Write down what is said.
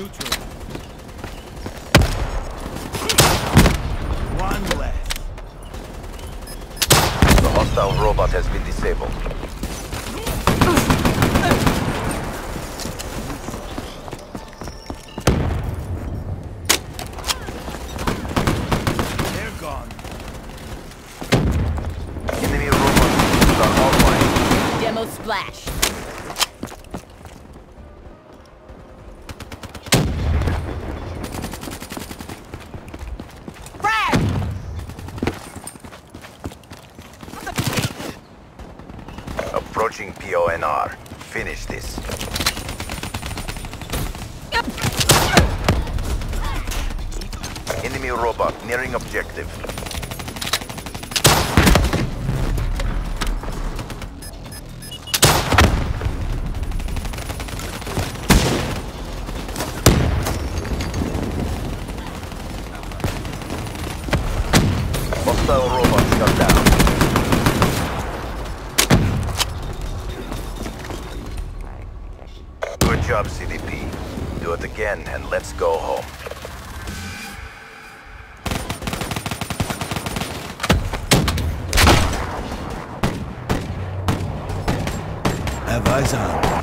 neutral. One left. The hostile robot has been disabled. Enemy robots are online. Demo splash. Approaching PONR. Finish this. Enemy robot nearing objective. Hostile robot shut down. Job, CDP. Do it again and let's go home. Have eyes on.